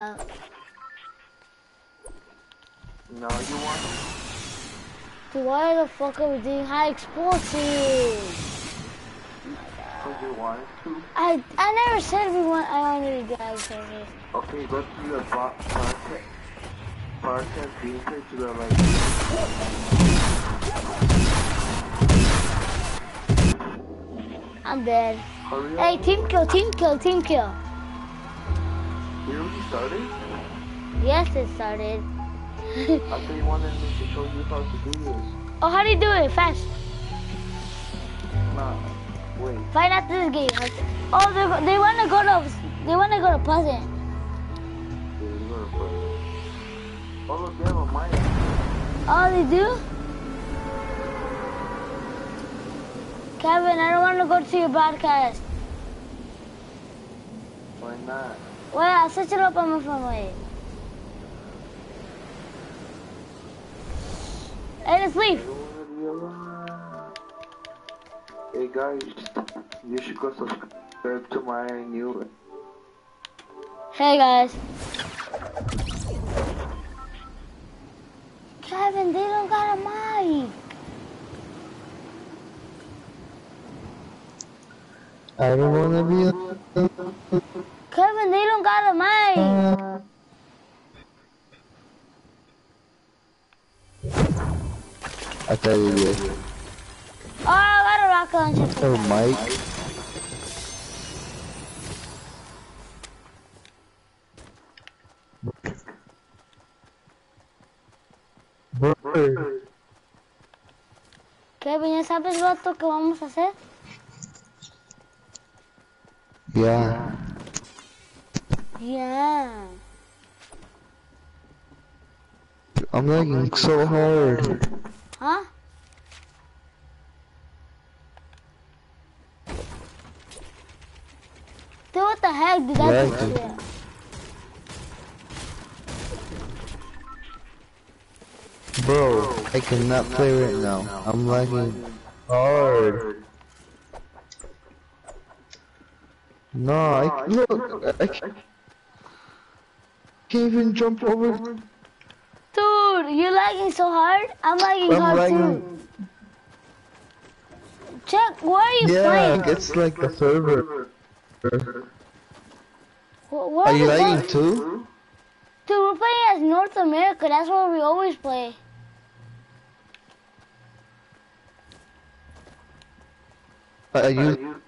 No, you want? dude, why the fuck are we doing high explosives? Oh because you wanted to. I I never said we want. I wanted to do high explosives. Okay, go to the bar, bartend, bartend feature to the right. I'm dead. Hey, team kill, team kill, team kill. Started? Yes, it started. I thought you wanted me to show you how to do this. oh, how do you do it? Fast. Nah, wait. Find out this game. Oh, they they want to go to they want to go to Pleasant. Yeah, you're gonna play. Oh, look, they have a mic. Oh, they do? Kevin, I don't want to go to your broadcast. Why not? Wait, I'll switch it up on my phone. Wait. Hey, let's leave. Hey guys, you should go subscribe to my new Hey, guys. Kevin, they don't got a mic. I don't wanna be a Kevin, they don't got a mic. I thought you did. Oh, I got a rocket launcher. Oh, Mike. Kevin, ¿ya sabes vato que vamos a hacer? Yeah. Yeah. I'm lagging so hard. Huh? Dude, what the heck? Yeah, dude. shit. Bro, I cannot play right now. I'm lagging hard. No, I look. I can't even jump over. Dude, you're lagging so hard. I'm lagging I'm hard lagging. too. Check, where are you Yeah, playing? it's like the server. Wh- Where Are you lagging going? too? Dude, we're playing as North America. That's where we always play. Are you?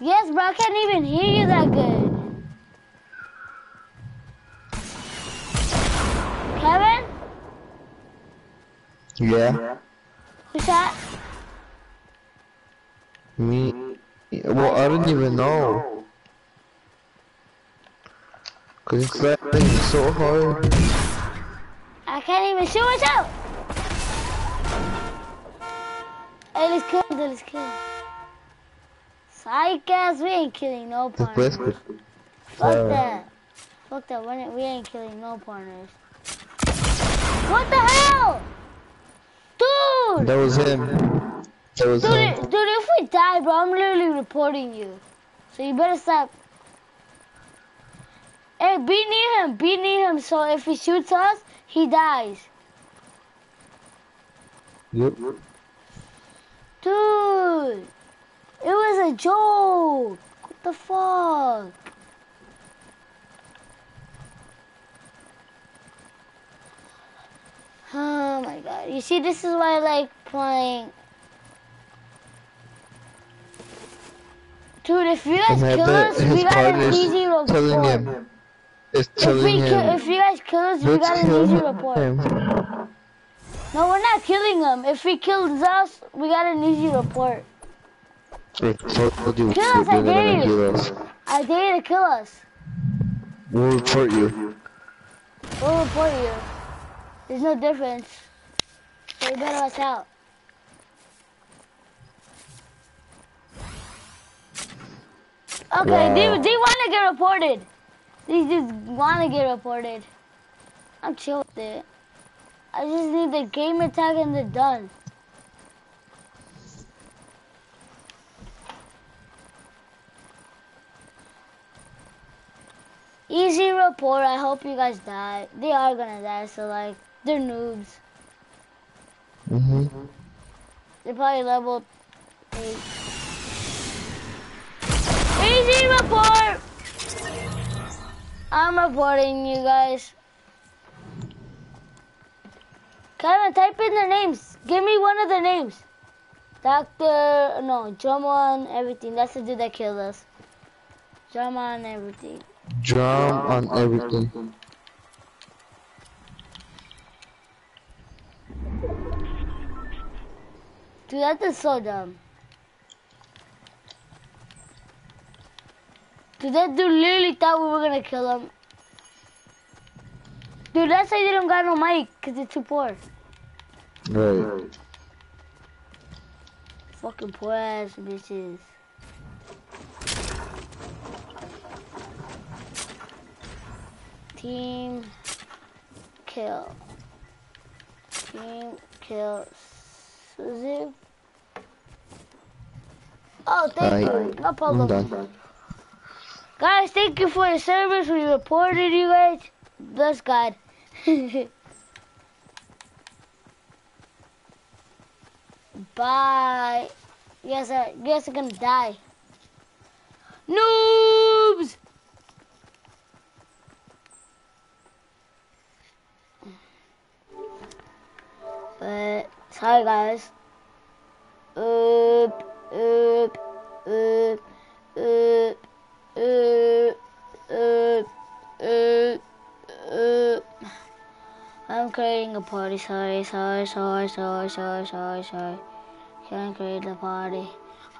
Yes, bro, I can't even hear you that good. Yeah. Who's that? Me? Well, I don't even know. Cause it's lagging so hard. I can't even shoot what's out. Hey, let's kill him, dude, let's kill him. Psych ass, we ain't killing no partners. Fuck Uh, that. Fuck that, we ain't killing no partners. What the hell? Dude! That was him. That was Dude, him. dude, if we die, bro, I'm literally reporting you. So you better stop. Hey, be near him, be near him, so if he shoots us, he dies. Yep. Dude, it was a joke. What the fuck? Oh my god. You see, this is why I like playing. Dude, if you guys kill us, we got an easy report. telling him. It's If, we telling kill, him. if you guys kill us, we got an easy report. him. No, we're not killing them. If he kills us, we got an easy report. I told you Kill us, I dare you. us. I dare you to kill us. We'll report you. We'll report you. There's no difference. So you better watch out. Okay, Wow. they, they want to get reported. These just want to get reported. I'm chill with it. I just need the game attack and they're done. Easy report. I hope you guys die. They are gonna die, so like they're noobs. Mhm. They're probably level eight. Easy report. I'm reporting you guys. Kevin, type in their names. Give me one of their names. Doctor, no, Drummond, everything. That's the dude that killed us. Drummond, everything. Drum on everything. Dude, that is so dumb. Dude, that dude literally thought we were gonna kill him. Dude, that's why they don't got no mic, cause they're too poor. Right. Fucking poor ass bitches. Team kill. Team kill Oh, thank Right. you. No problem. Guys, thank you for your service. We reported you guys. Bless God. Bye. Are, you guys are gonna die. Noobs! But, guys. Oop, oop, oop, oop, oop, oop, oop, oop. I'm creating a party. Sorry, sorry, sorry, sorry, sorry, sorry, sorry. Can't create a party.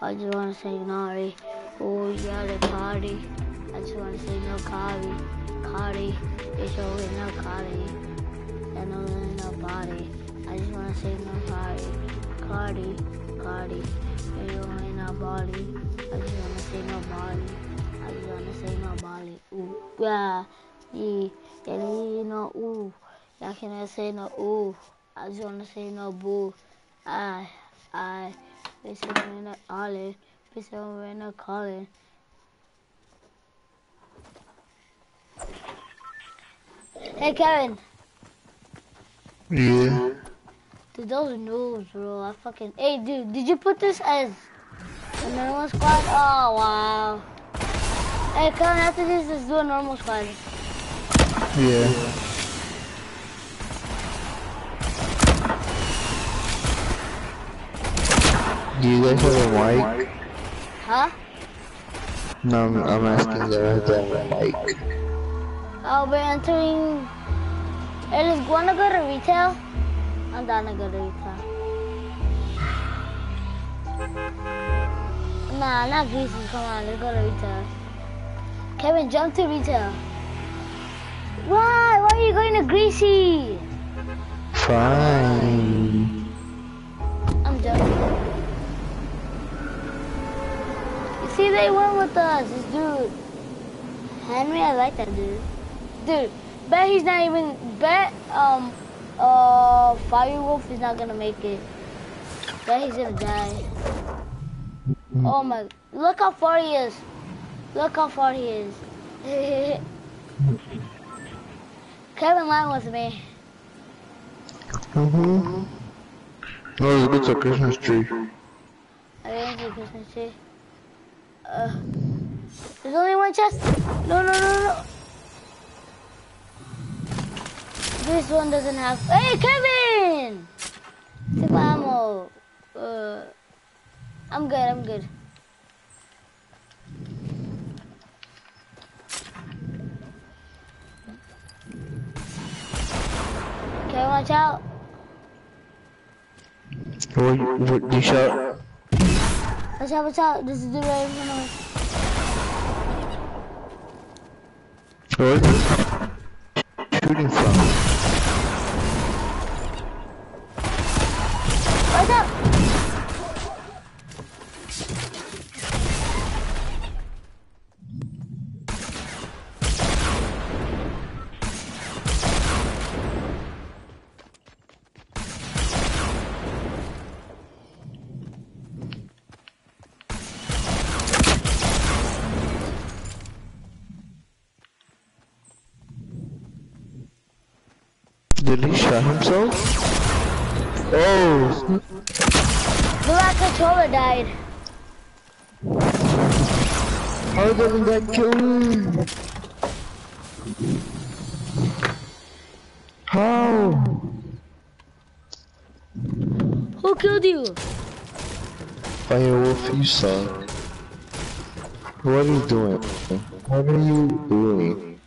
I just wanna say naughty. Oh, yeah, the party. I just wanna say no Cardi. Cardi. It's always no Cardi. And no, no body. I just wanna say no Cardi. Cardi. Cardi. It's always no body. I just wanna say no body. I just wanna say no body. Ooh, yeah. Yeah. Yeah, no, ooh. Y'all cannot say no ooh. I just wanna say no boo. I, I, bitch, I'm in the olive. Bitch, I'm in the calling. Hey, Kevin. Yeah. Dude, those are noobs, bro. I fucking. Hey, dude, did you put this as a normal squad? Oh, wow. Hey, come after this, let's do a normal squad. Yeah. Do you guys have a mic? Huh? No, I'm, I'm asking them if they have a mic. Oh, we're entering. Hey, let's wanna go to retail? I'm down to go to retail. Nah, not greasy. Come on, let's go to retail. Kevin, jump to retail. Why? Why are you going to greasy? Fine. I'm joking. You see, they went with us. This dude. Henry, I like that dude. Dude, bet he's not even. Bet um uh Firewolf is not gonna make it. Bet he's gonna die. Oh my! Look how far he is. Look how far he is. Kevin Lang with me. Mm-hmm. No, it's a Christmas tree. I didn't do Christmas tree. Uh, there's only one chest. No, no, no, no. This one doesn't have. Hey, Kevin! Take my ammo. Uh, I'm good. I'm good. Okay, watch out. What, what, you shot? Watch out, watch out. This is the right in front of us. Where is? Shooting from? Did he shot himself? Oh! The black controller died. How doesn't that kill me? How? Who killed you? Firewolf, you suck. What are you doing? What are you doing?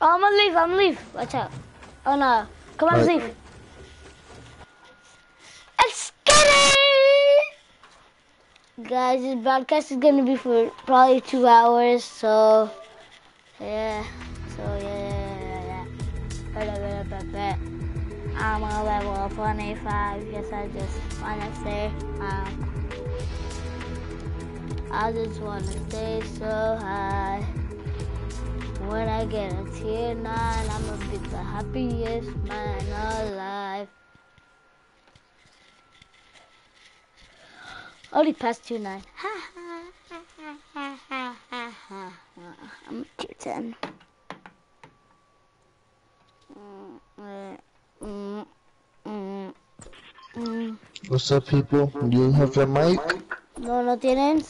Oh, I'm gonna leave, I'm gonna leave. Watch out. Oh no. Come on, Right. leave. Let's get it! Guys, this broadcast is gonna be for probably two hours, so yeah. So yeah, yeah, yeah, yeah. I'm a level 25. Yes, I just wanna say, um, I just wanna stay so high. I get a tier 9, I'ma be the happiest man alive. Only past tier 9. Ha ha ha ha ha ha ha ha. I'm tier 10. Mm, mm, mm, mm, mm. What's up, people? Do You have a mic? No, no tienen.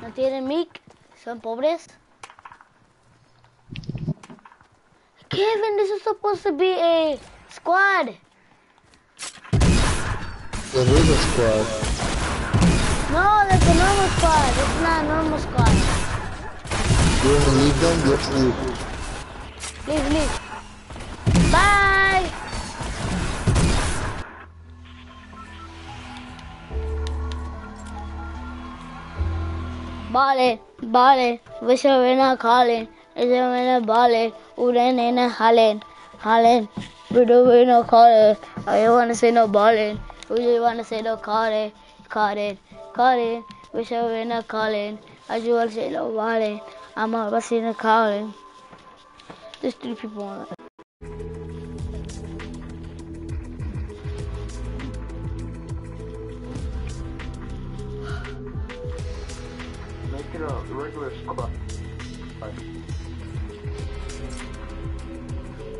No tienen mic. Son pobres. Kevin, this is supposed to be a squad. It is a squad. No, that's a normal squad. It's not a normal squad. You wanna leave them? Let's leave. Leave, leave. Bye. Ballin', ballin', wish I were not calling. Wish I were not ballin', Uden in a Holland, Holland. We don't we no calling. I don't wanna say no ballin'. We just wanna say no calling, calling, calling. Wish I were not calling. I just wanna say no ballin'. I'm out busting a calling. There's three people on it.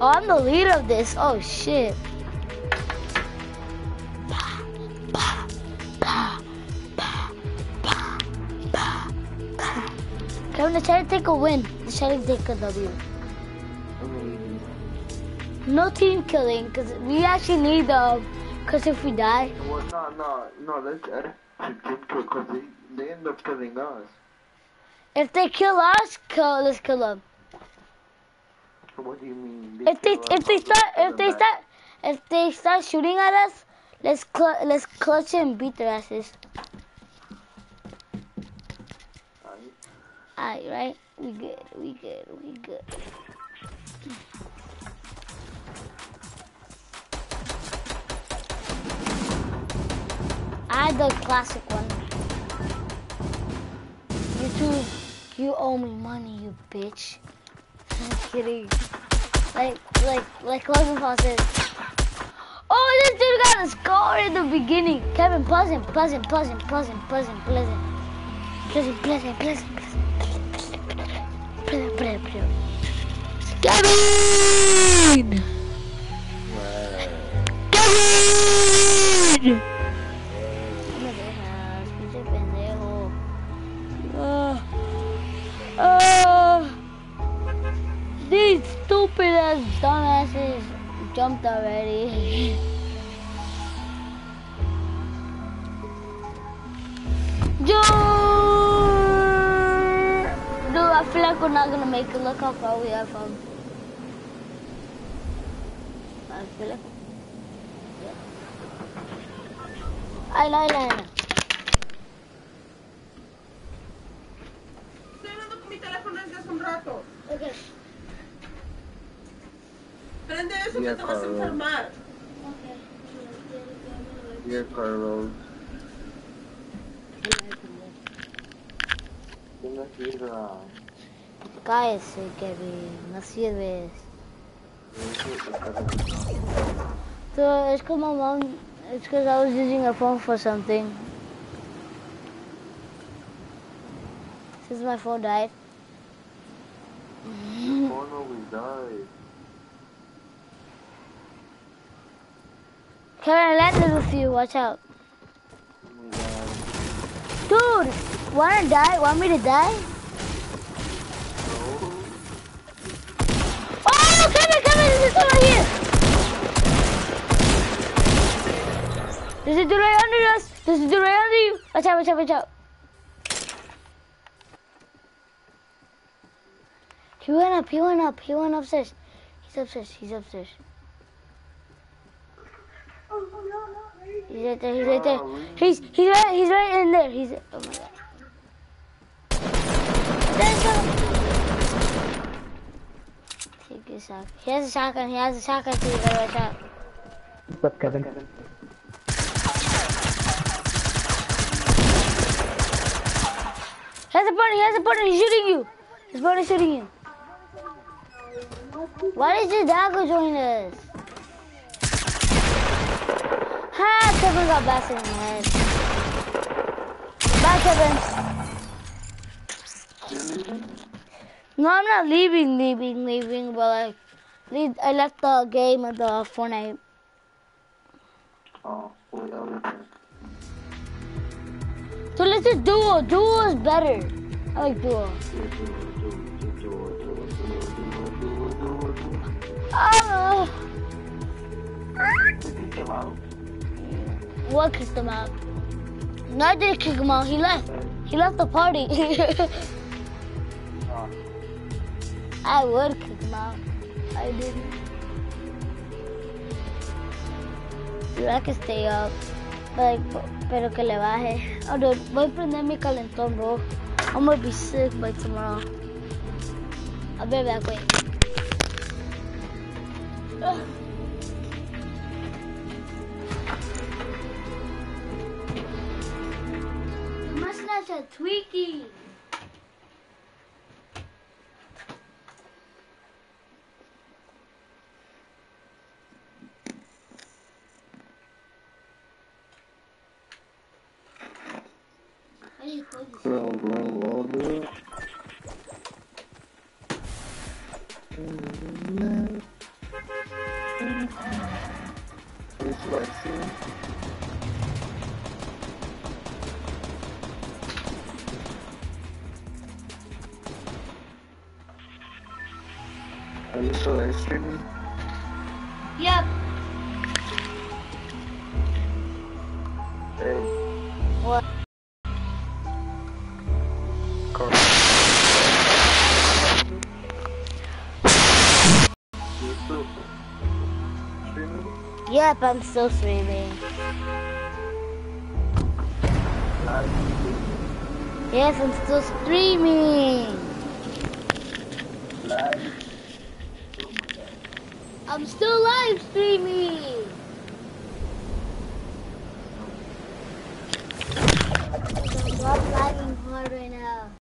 Oh, I'm the leader of this. Oh shit. Kevin, let's try to take a win. Let's try to take a W. No team killing, because we actually need um, them. Because if we die, well, no, no, no, let's add to team kill because they, they end up killing us. if they kill us, kill, let's kill them. What do you mean? If they if they start if they start if they start shooting at us, let's cl- let's clutch and beat their asses. Alright, right? We good, we good, we good. I had the classic one. YouTube, you owe me money, you bitch. Kidding. Like, like, like Logan Paul says. Oh, this dude got a score in the beginning. Kevin, pleasant, pleasant, pleasant, pleasant, pleasant, pleasant. Pleasant, pleasant, pleasant, pleasant. Pleasant, pleasant, pleasant. Kevin! Kevin! Not gonna make it. Look how far we are from. I feel like. Yeah. I know, I know, I know. Estoy hablando con mi teléfono desde hace un rato. Okay. Prende eso que te vas a cabrón. enfermar. Here, Carlos. ¿Quién no sirva? Cállese, Kevin. No sirves. So it's because my mom, it's because I was using her phone for something. Since my phone died. Phone always dies. Kevin, I landed with you. Watch out. Dude, wanna die? Want me to die? Oh no, Kevin, Kevin, there's a right here. There's a dude right under us. There's a dude right under you. Watch out, watch out, watch out. He went up, he went up, he went upstairs. He's upstairs, he's upstairs. He's right there, he's right there. He's he's right he's right in there. He's oh my god. There's a His shot. He has a shotgun, he has a shotgun too, better watch out. What's up, Kevin? He has a partner, he has a partner, he's shooting you. His partner's shooting you. Why did your dad go join us? Ha! Kevin got blasted in the head. Bye, Kevin. No, I'm not leaving, leaving, leaving, but like, leave, I left the game of the Fortnite. Oh. So let's just duo. Duo is better. I like duo. Oh, what kicked him out? No, I didn't kick him out. He left. He left the party. I would kick him. I didn't. Dude, I can stay up. Like, pero que le baje. Oh, dude, voy a prender mi calentón, bro. I'm gonna be sick by tomorrow. I'll be back, wait. Ugh. My Snapchat tweaking. How What? Yep, I'm still streaming. Yes, I'm still streaming. I'm still live streaming. right now.